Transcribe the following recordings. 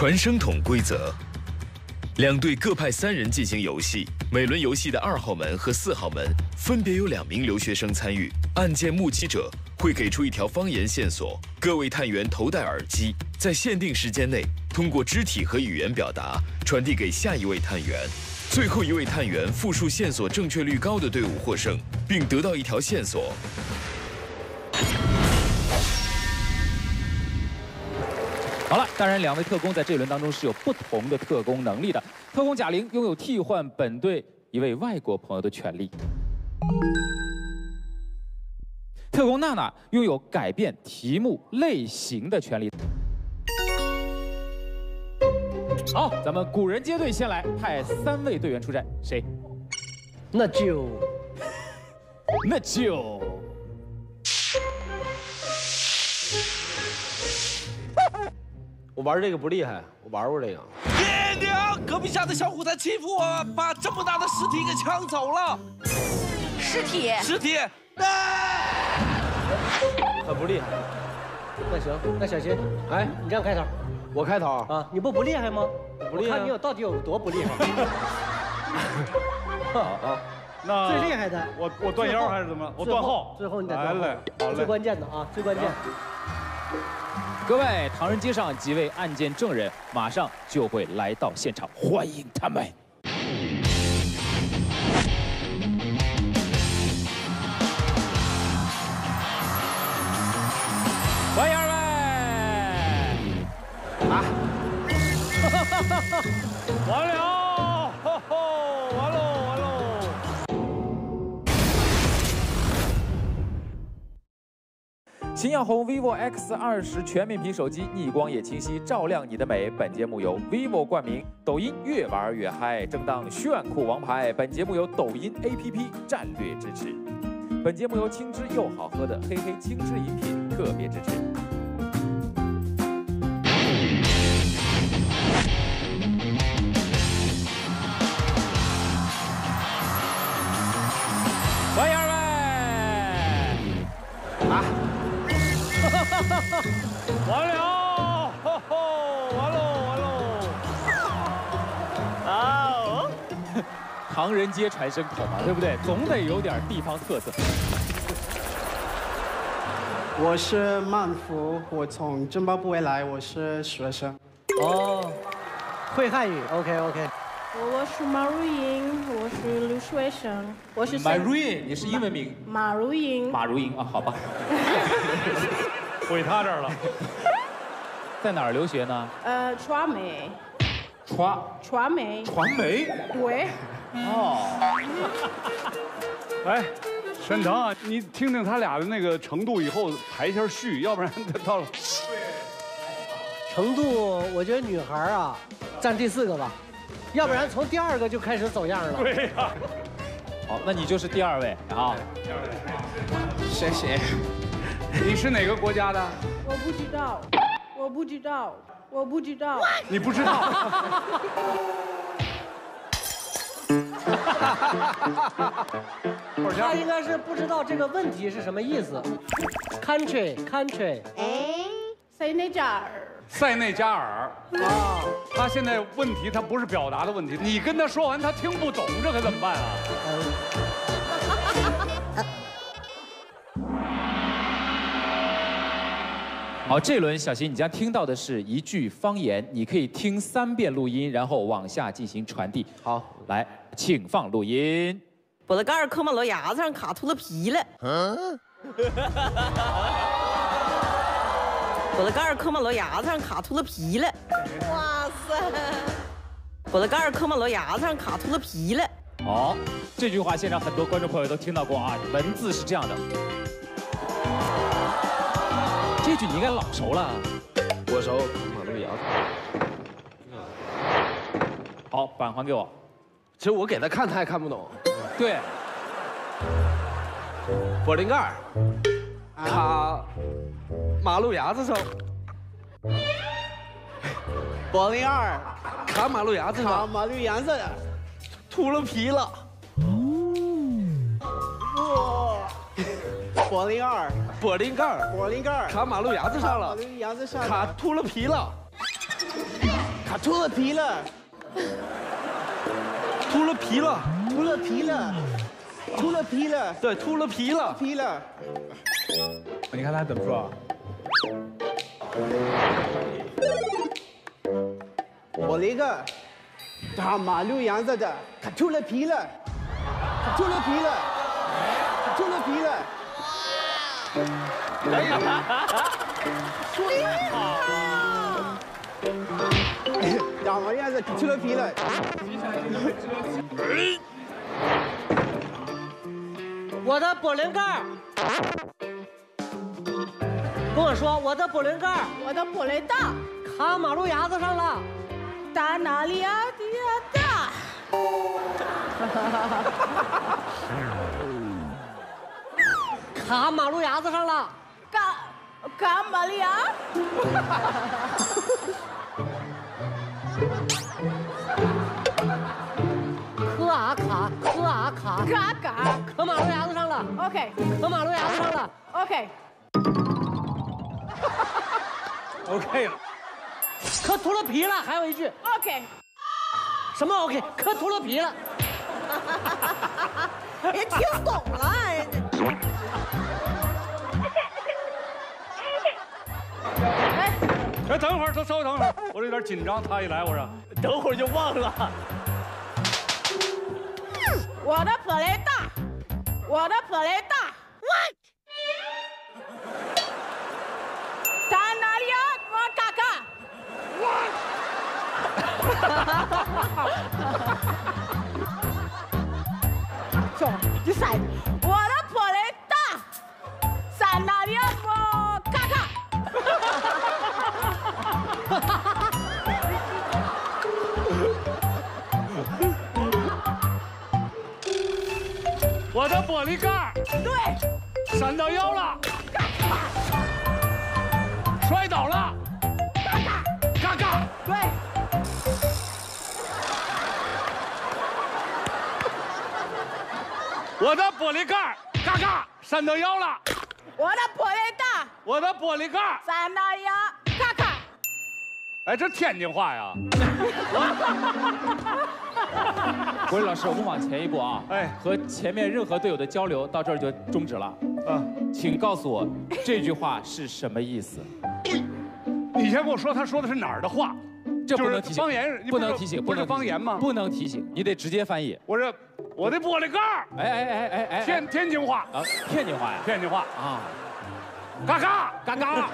传声筒规则：两队各派三人进行游戏，每轮游戏的二号门和四号门分别有两名留学生参与。案件目击者会给出一条方言线索，各位探员头戴耳机，在限定时间内通过肢体和语言表达传递给下一位探员。最后一位探员复述线索正确率高的队伍获胜，并得到一条线索。好了，当然，两位特工在这一轮当中是有不同的特工能力的。特工贾玲拥有替换本队一位外国朋友的权利，特工娜娜拥有改变题目类型的权利。好，咱们古人接队先来，派三位队员出战，谁？那就，那就。我玩这个不厉害，我玩过这个。爹娘，隔壁家的小虎在欺负我，把这么大的尸体给抢走了。尸体，尸体，很不厉害。那行，那小新，哎，你这样开头，我开头啊？你不不厉害吗？不厉害。看你有到底有多不厉害。好，那最厉害的，我我断腰还是怎么？我断后。最后你得断后。来嘞，最关键的啊，最关键。各位，唐人街上几位案件证人马上就会来到现场，欢迎他们。欢迎二位！啊！哈哈哈完了！秦耀红 vivo X 二十全面屏手机，逆光也清晰，照亮你的美。本节目由 vivo 冠名，抖音越玩越嗨，正当炫酷王牌。本节目由抖音 APP 战略支持。本节目由轻汁又好喝的黑黑轻汁饮品特别支持。唐人街传声筒嘛，对不对？总得有点地方特色。我是曼福，我从津巴布韦来，我是学生。哦，会汉语，OK OK。我是马如英，我是留学生。我是马如英，你是英文名？马如英。马如英啊，好吧。毁他这儿了，在哪儿留学呢？呃，传媒。传传媒。传媒。对。哦。哎，沈腾，你听听他俩的那个程度，以后排一下序，要不然他到了。程度，我觉得女孩啊，占第四个吧，要不然从第二个就开始走样了。对呀。好，那你就是第二位啊。第二位。谢谢。你是哪个国家的？我不知道，我不知道，我不知道。你不知道？他应该是不知道这个问题是什么意思。Country，country。哎，塞内加尔。塞内加尔。啊，他现在问题他不是表达的问题，你跟他说完他听不懂，这可怎么办啊？好，这轮小新，你将听到的是一句方言，你可以听三遍录音，然后往下进行传递。好，来，请放录音。我的盖儿磕马路牙子上卡秃了皮了。嗯。我的盖儿磕马路牙子上卡秃了皮了。哇塞！我的盖儿磕马路牙子上卡秃了皮了。好，这句话现场很多观众朋友都听到过啊，文字是这样的。这句你应该老熟了，我熟。马路牙子。好，板还给我。其实我给他看，他也看不懂。对。玻璃盖卡马路牙子上。玻璃盖卡马路牙子上。马路牙子秃了皮了。玻璃盖玻璃盖玻璃盖卡马路牙子上了，牙子上卡秃了皮了。卡秃了皮了，秃了皮了，秃了皮了，秃了皮了，对，秃了皮了，皮了。你看他怎么说？我那个大马路牙子的，卡秃了皮了，卡秃了皮了，大马路牙子卡秃了皮了。我的玻璃盖儿，跟我说我的玻璃盖儿我的玻璃大，卡马路牙子上了，大哪里啊？的大，卡马路牙子上了，干干嘛了呀？科啊卡，科啊卡，嘎嘎可马路牙子上了，，OK 可马路牙子上了，OK，OK 了，磕秃了皮了，还有一句 OK，什么 OK？磕秃了皮了，人听懂了，哎，哎，等会儿，稍稍微等会儿，我有点紧张。他一来，我说等会儿就忘了。我的普雷大，我的普雷大，What？大哪里啊？我嘎嘎。走，你塞，玻璃盖儿对，闪到腰了，摔倒了，嘎嘎，嘎嘎对，我的玻璃盖儿嘎嘎闪到腰了，我的玻璃大，我的玻璃盖儿，在哪里啊？嘎嘎。哎，这天津话呀，国瑞老师，我们往前一步啊，哎哎，和前面任何队友的交流到这儿就终止了。啊，请告诉我这句话是什么意思？你先跟我说他说的是哪儿的话？这不能提醒，方言不能提醒，不是能方言吗不能提醒，你得直接翻译。我这我的玻璃盖儿，哎哎哎哎哎，天天津话，啊，天津话呀，天津话，啊，嘎嘎。嘎嘎，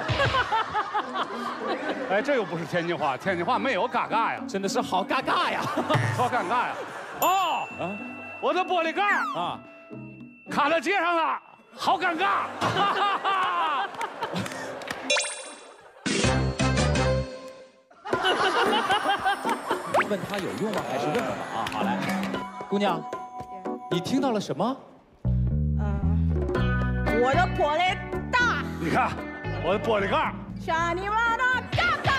哎，这又不是天津话，天津话没有嘎嘎呀，真的是好尴尬呀！好尴尬呀！哦，啊我的玻璃盖啊，卡到街上了，好尴尬。问他有用吗？还是问什么啊？好来，姑娘，你听到了什么？嗯，我的玻璃大，你看，我的玻璃盖儿，像你妈的嘎嘎。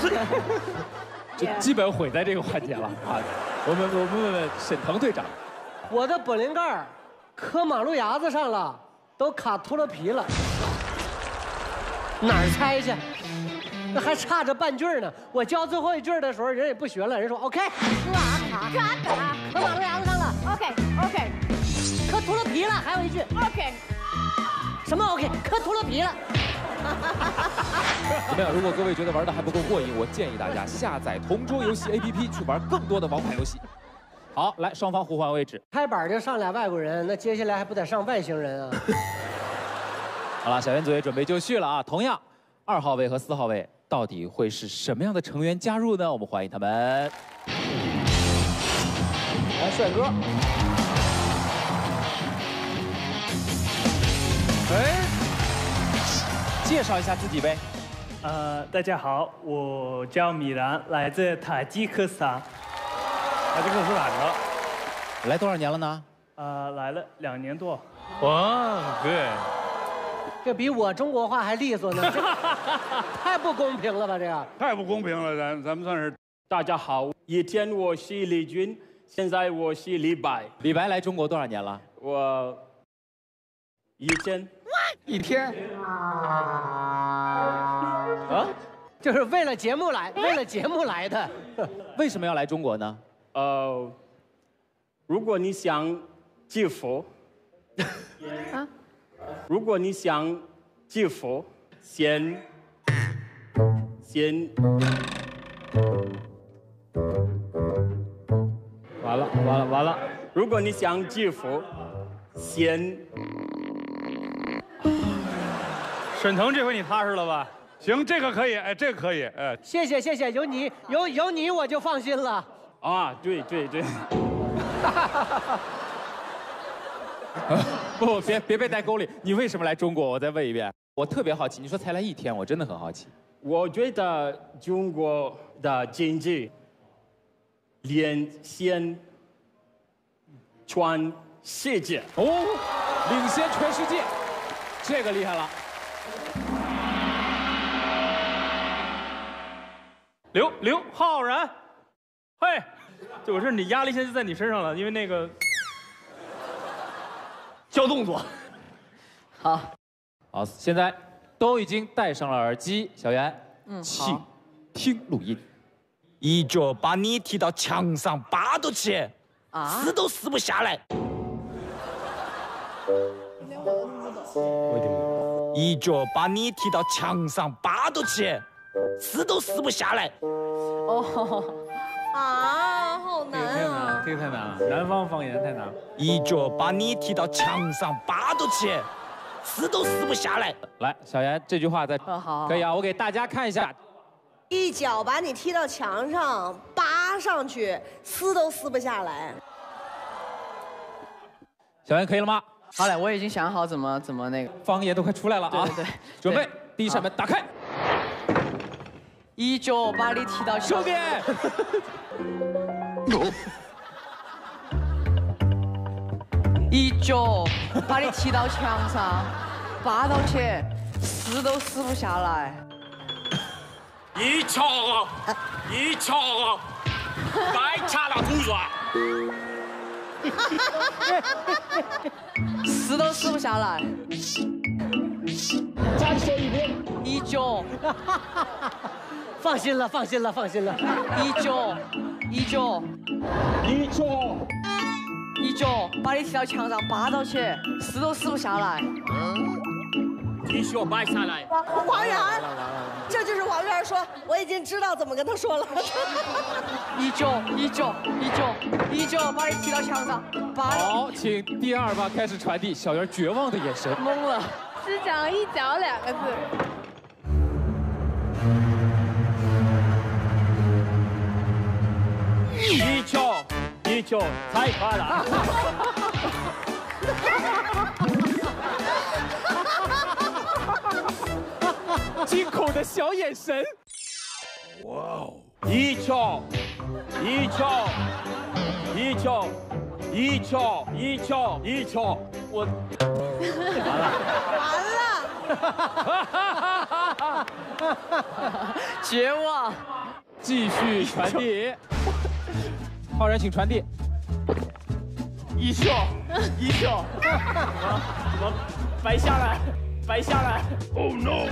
就基本毁在这个环节了啊！我们我们问问沈腾队长，我的玻璃盖儿磕马路牙子上了，都卡秃了皮了，哪儿拆去？那还差着半句呢。我教最后一句的时候，人也不学了，人说 OK，磕啊卡，嘎嘎磕马路牙子上了，，OK OK 磕秃了皮了，还有一句 OK，什么 OK？磕秃了皮了。怎么样？如果各位觉得玩的还不够过瘾，我建议大家下载同桌游戏 APP 去玩更多的王牌游戏。好，来双方互换位置。拍板就上俩外国人，那接下来还不得上外星人啊？好了，小圆组也准备就绪了啊。同样，二号位和四号位到底会是什么样的成员加入呢？我们欢迎他们。来，帅哥，哎，介绍一下自己呗。呃，大家好，我叫米兰，来自塔吉克斯坦，塔吉克斯坦的，来多少年了呢？呃，来了两年多。哇，对，这比我中国话还利索呢，太不公平了吧？这个太不公平了，咱咱们算是大家好，以前我是李军，现在我是李白，李白来中国多少年了？我以前一天，啊，就是为了节目来，为了节目来的。为什么要来中国呢？呃，如果你想致富，啊，如果你想致富，先先完了完了完了！如果你想致富，先沈腾，这回你踏实了吧？行，这个可以，哎，这个可以，哎，谢谢谢谢，有你有有你我就放心了。啊，对对对。不，别别被带沟里。你为什么来中国？我再问一遍，我特别好奇。你说才来一天，我真的很好奇。我觉得中国的经济领先全世界哦，领先全世界，这个厉害了。刘刘昊然，嘿，就我说你压力现在就在你身上了，因为那个 教动作。好，好，现在都已经戴上了耳机，小袁，嗯请听录音。一脚把你踢到墙上扒到起，啊撕都撕不下来。一脚把你踢到墙上扒到起，撕都撕不下来。哦，啊，好难啊！这个太难了，南方方言太难了。一脚把你踢到墙上扒到起，撕都撕不下来。来，小严这句话再好可以啊，我给大家看一下。一脚把你踢到墙上，扒上去，撕都撕不下来。小严可以了吗？好嘞，我已经想好怎么怎么那个。方言都快出来了啊！对对对，准备，第一扇门打开。一脚把你踢到兄弟，一脚把你踢到墙上，扒到起，撕都撕不下来。一脚，一脚，白掐了同学。撕都撕不下来。再说一遍。一脚，放心了，放心了，放心了。一脚，一脚，一脚，一脚把你踢到墙上，扒到起，撕都撕不下来。一脚掰下来。王王源，这就是王源说，我已经知道怎么跟他说了。一脚，一脚，一脚，一脚把你踢到墙上。好，请第二把开始传递小袁绝望的眼神。懵了。只讲一脚两个字。一脚一脚踩垮了。惊恐的小眼神。哇哦！一脚一脚一脚一脚一脚一脚，我完了，完了绝望。继续传递，浩然请传递。一脚一跳，怎么白下来，摆下来。Oh no！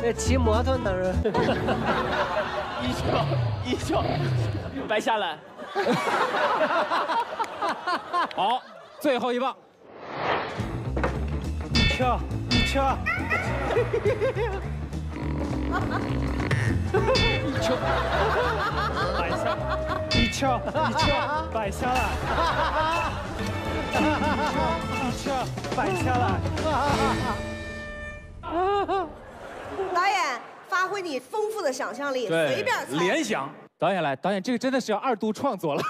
这 骑摩托呢？一脚一脚，白下来。好，最后一棒。一敲一敲。一敲，摆下，一敲一敲，摆下来，一敲摆下来。导演，发挥你丰富的想象力，随便猜。联想。导演来，导演，这个真的是要二度创作了。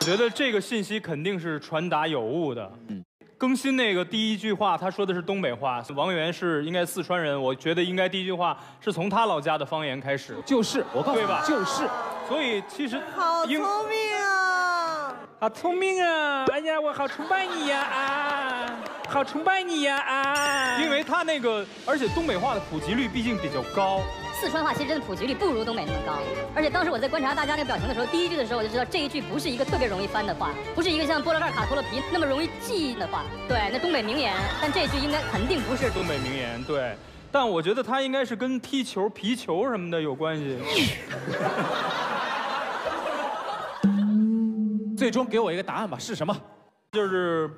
我 觉得这个信息肯定是传达有误的。嗯。更新那个第一句话，他说的是东北话。王源是应该四川人，我觉得应该第一句话是从他老家的方言开始。就是，我告诉你，对吧？就是。所以其实好聪明啊！好聪明啊！哎呀，我好崇拜你呀啊！好崇拜你呀啊！因为他那个，而且东北话的普及率毕竟比较高，四川话其实真的普及率不如东北那么高。而且当时我在观察大家那个表情的时候，第一句的时候我就知道这一句不是一个特别容易翻的话，不是一个像菠萝盖卡脱了皮那么容易记的话。对，那东北名言，但这句应该肯定不是东北名言，对。但我觉得它应该是跟踢球、皮球什么的有关系。最终给我一个答案吧是什么？就是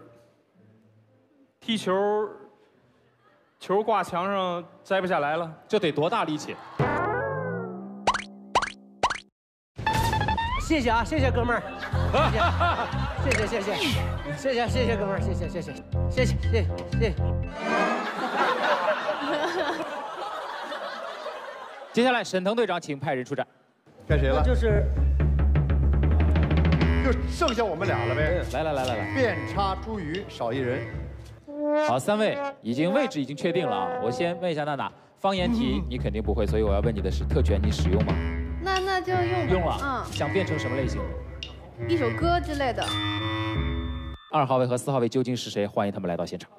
踢球球挂墙上摘不下来了。这得多大力气。谢谢啊谢谢哥们儿。谢谢谢谢谢谢谢谢哥们儿谢谢谢谢谢谢谢谢谢谢。接下来沈腾队长请派人出战。该谁了？就是就剩下我们俩了呗。来来来来来，遍插茱萸少一人。好，三位已经位置已经确定了啊。我先问一下娜娜，方言题你肯定不会，所以我要问你的是特权你使用吗？那那就用吧用了。嗯想变成什么类型？嗯，一首歌之类的。二号位和四号位究竟是谁？欢迎他们来到现场。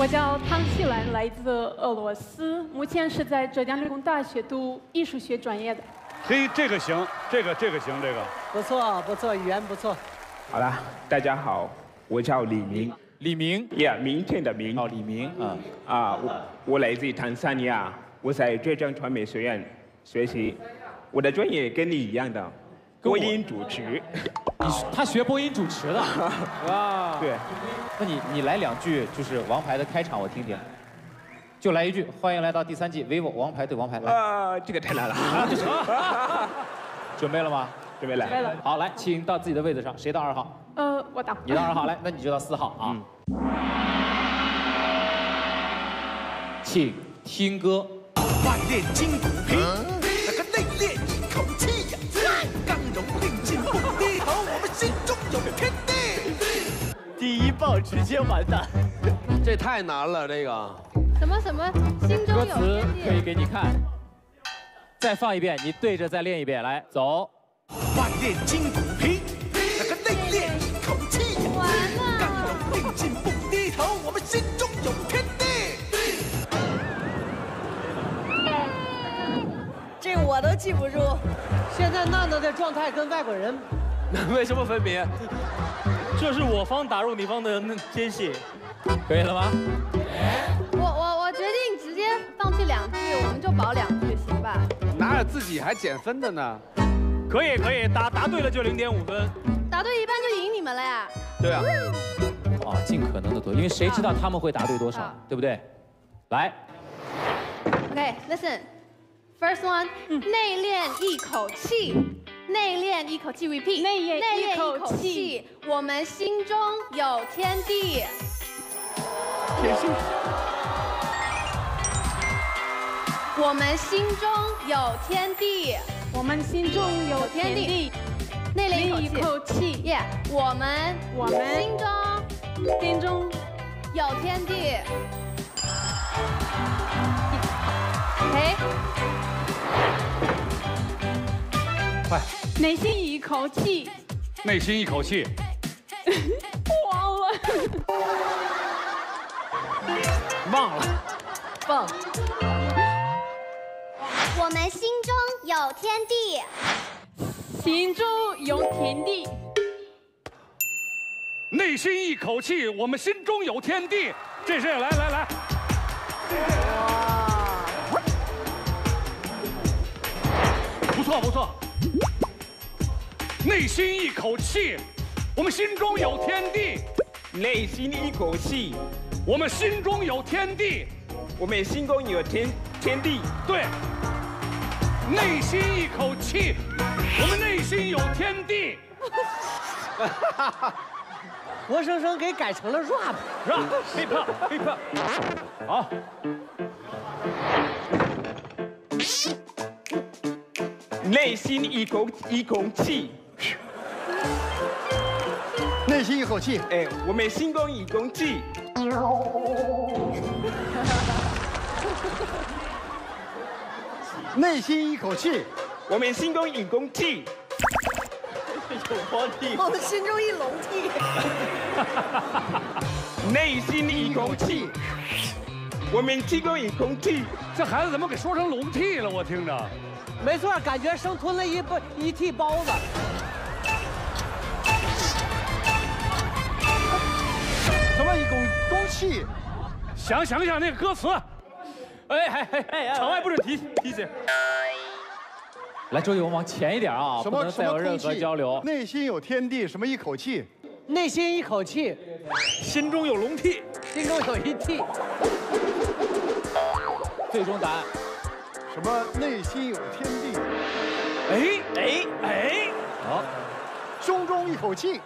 我叫汤希兰，来自俄罗斯，目前是在浙江理工大学读艺术学专业的。嘿，这个行，这个这个行，这个不错不错，语言不错。好了，大家好，我叫李明。李明，Yeah，明天的明。哦，李明嗯啊，我我来自坦桑尼亚，我在浙江传媒学院学习，我的专业跟你一样的，播音主持。你他学播音主持的，哇！对，那你你来两句就是王牌的开场，我听听。就来一句，欢迎来到第三季 vivo 王牌对王牌。来，啊，这个太难了。准备了吗？准备了。准备了。好，来，请到自己的位子上。谁到二号？呃，我到。你到二号，来，那你就到四号啊。请听歌。万炼金骨皮，那个内敛直接完蛋，这太难了，这个。什么什么？心中有歌词天地。可以给你看。再放一遍，你对着再练一遍，来，走。万炼金骨皮，那个内练一口气呀，刚柔并进不低头，我们心中有天地。这我都记不住。现在娜娜的状态跟外国人 为什么分别。这是我方打入你方的那间隙，可以了吗？我我我决定直接放弃两句，我们就保两句，行吧？哪有自己还减分的呢？可以可以，答答对了就零点五分。答对一半就赢你们了呀。对啊。啊，尽可能的多，因为谁知道他们会答对多少，对不对？来，OK，listen。First one，内练一口气，内练一口气，repeat，内练一口气，我们心中有天地。我们心中有天地，我们心中有天地。内练一一口气，耶！我们我们心中心中有天地。OK，快，内心一口气，内心一口气。忘了，忘了。棒。我们心中有天地。心中有天地。内心一口气，我们心中有天地。这是来来来，哇不错不错。内心一口气，我们心中有天地。内心一口气，我们心中有天地。我们心中有天天地。对。内心一口气，我们内心有天地。活生生给改成了 rap。rap hip hop hip hop。好。内心一口一口气，内心一口气，哎，我们心中一公气。内心一口气，我们心中一公气。我们心中一笼屉。内心一口气，我们心中一公气。这孩子怎么给说成笼屉了？我听着。没错，感觉生吞了一包一屉包子。气？想想想那个歌词。哎哎哎哎，场外不准提提起。来，周杰伦往前一点啊，不什么什么能再有任何交流。内心有天地，什么一口气？内心一口气，心中有笼屉，心中有一屉。最终答案，什么内心有天地？哎哎哎，好，胸中一口气。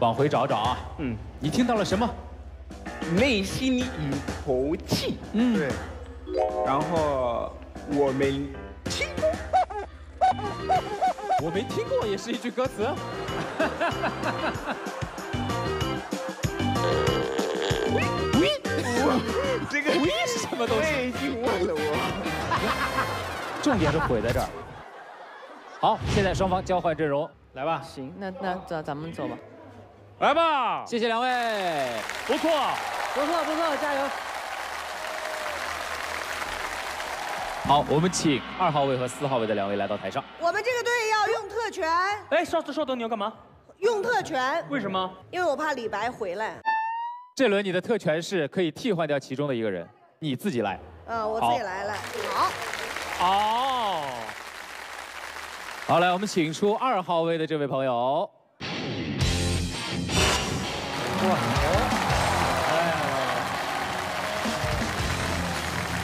往回找找啊。嗯，你听到了什么？内心里一口气。嗯，对。然后我没听过，我没听过，也是一句歌词。这个喂是什么东西？我已经忘了我。重点是毁在这儿。好，现在双方交换阵容，来吧。行，那那咱咱们走吧。来吧，谢谢两位，不错，不错不错，加油！好，我们请二号位和四号位的两位来到台上。我们这个队要用特权，哎，稍等稍等，你要干嘛？用特权，为什么？因为我怕李白回来。这轮你的特权是可以替换掉其中的一个人，你自己来。嗯，我自己来了。好。哦。好，来，我们请出二号位的这位朋友。哇，哎，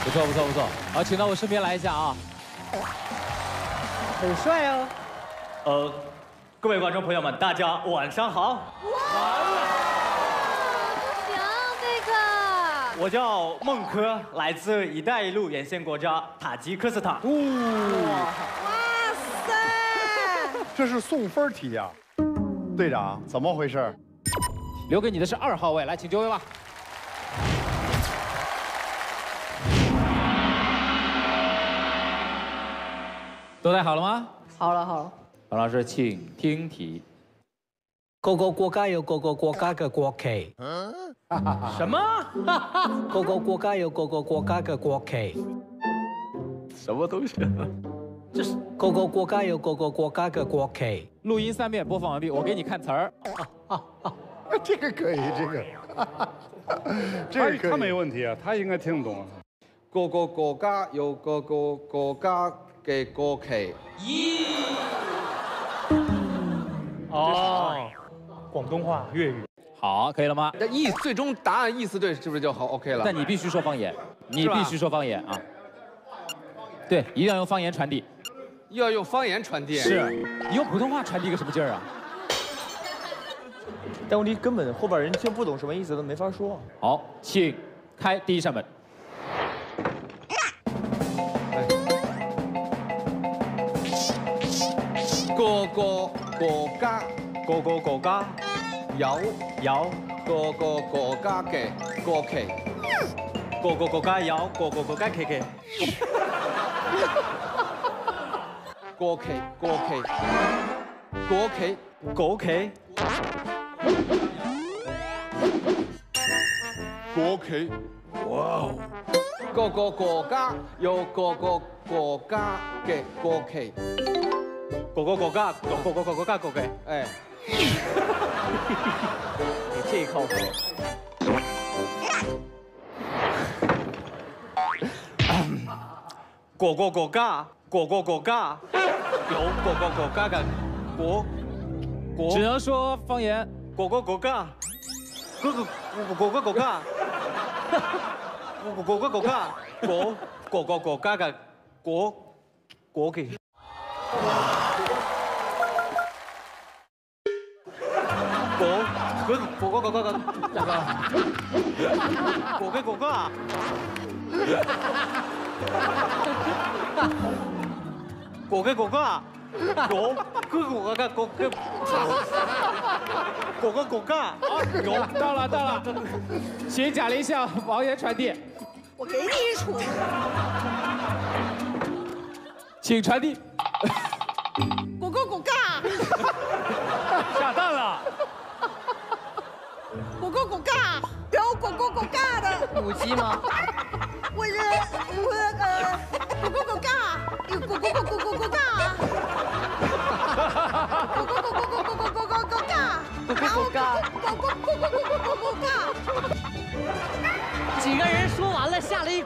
不错不错不错，好，请到我身边来一下啊。很帅哦。呃，各位观众朋友们，大家晚上好。行，这个。我叫孟柯，来自“一带一路”沿线国家塔吉克斯坦。哇塞！这是送分题呀，队长，怎么回事？留给你的是二号位，来，请就位吧。都带好了吗？好了好了。王老师，请听题。各个国家有各个国家的国旗。什么？各个国家有各个国家的国旗。什么东西？这是各个国家有各个国家的国旗。录音三遍，播放完毕，我给你看词儿。这个可以，这个，这个可以他他没问题啊，他应该听得懂。各个国家有各个国家嘅國旗。咦？哦，广东话、粤语。好，可以了吗？那意最终答案意思对，是不是就好 OK 了？但你必须说方言，你必须说方言啊。对，一定要用方言传递。要用方言传递？是，你用普通话传递个什么劲儿啊？但问题根本后边人听不懂什么意思，都没法说。好，请开第一扇门。各個國家，各個國家有有各個國家嘅国旗，各個國家有各個國家旗旗。国旗，国旗，国旗，国旗。國旗，哇哦！各個國家有各個國家嘅國旗，各個國家，各個國家國旗。哎，你這一靠譜。各個國家，各個國家有各個國家嘅國國。只能說方言。各個國家，各個各個國家，各個國家，國各個國家嘅國國旗。國國各個國家嘅國個國家。國嘅國家，國各有，狗跟狗干，狗跟狗，狗跟狗啊！有，到了到了，请贾玲向，王源传递，我给你一杵，请传递，狗哥狗干，下蛋了，狗哥狗干，有狗哥狗干的。母鸡吗？我是我呃，狗哥狗干，狗哥狗哥。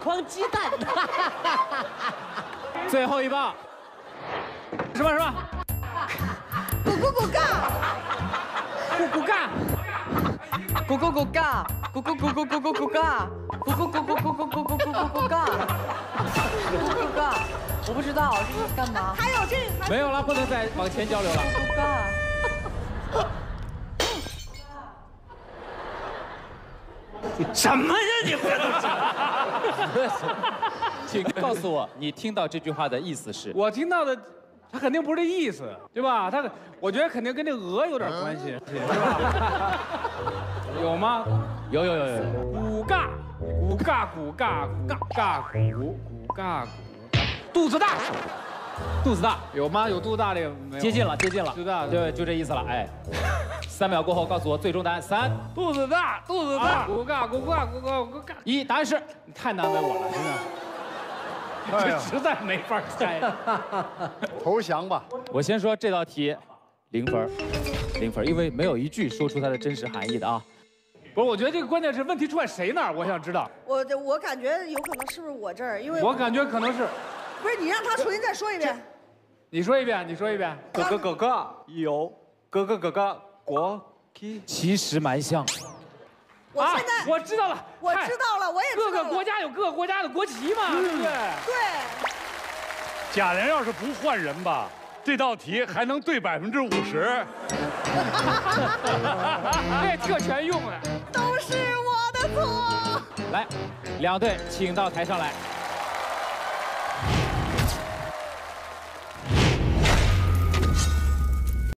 筐鸡蛋。最后一棒，什么什么？咕咕咕嘎，咕咕嘎，咕咕咕嘎，咕咕咕咕咕咕咕嘎，咕咕咕咕咕咕咕咕咕咕咕嘎，咕咕咕嘎，我不知道这是干嘛。还有这个没有了，不能再往前交流了。咕嘎。什么呀？你们 请告诉我，你听到这句话的意思是？我听到的，他肯定不是这意思，对吧？他，我觉得肯定跟这鹅有点关系，是吧？有吗？有有有有。骨尬，骨尬，骨尬，骨尬，骨骨尬骨，肚子大，肚子大有吗？有肚子大这个没有？接近了，接近了，肚子大，对，就这意思了。哎，三秒过后告诉我最终答案。三，肚子大，肚子大，骨嘎，骨嘎，骨嘎，骨嘎。一，答案是，你太难为我了，真的。这实在没法猜。投降吧。我先说这道题，零分，零分，因为没有一句说出它的真实含义的啊。不是，我觉得这个关键是问题出在谁那儿，我想知道。我我感觉有可能是不是我这儿，因为我感觉可能是，不是你让他重新再说一遍。你说一遍，你说一遍。哥哥哥哥有，哥哥哥哥国旗。其实蛮像。我现在、啊、我知道了，我知道了，我也知道各个国家有各个国家的国旗嘛，嗯对不对？对。贾玲要是不换人吧，这道题还能对百分之五十。这特权用了。都是我的错。来，两队请到台上来。